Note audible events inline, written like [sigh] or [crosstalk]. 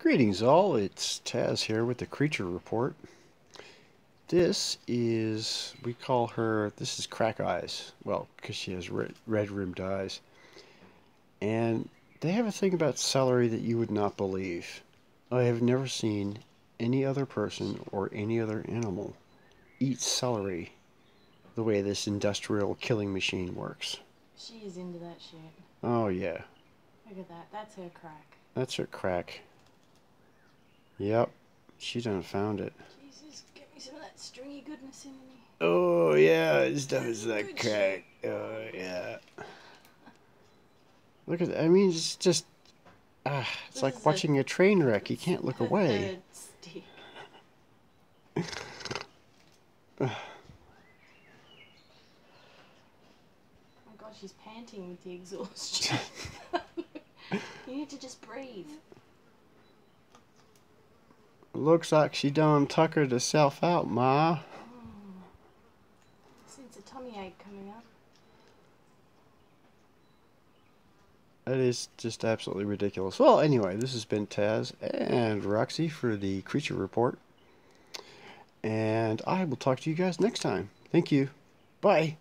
Greetings all, it's Taz here with the Creature Report. This is, we call her, this is Crack Eyes. Well, because she has red, red rimmed eyes. And they have a thing about celery that you would not believe. I have never seen any other person or any other animal eat celery the way this industrial killing machine works. She is into that shit. Oh yeah. Look at that. That's her crack. That's her crack. Yep, she done found it. Jesus, get me some of that stringy goodness in me. Oh yeah, it's does that Good crack. Oh yeah. Look at that. I mean, it's just ah, it's This like is a- watching a train wreck. You can't look away. [sighs] Oh my god, she's panting with the exhaustion. [laughs] you need to just breathe. Looks like she done tuckered herself out, Ma. Since a tummy ache coming up. That is just absolutely ridiculous. Well, anyway, this has been Taz and Roxy for the Creature Report. And I will talk to you guys next time. Thank you. Bye.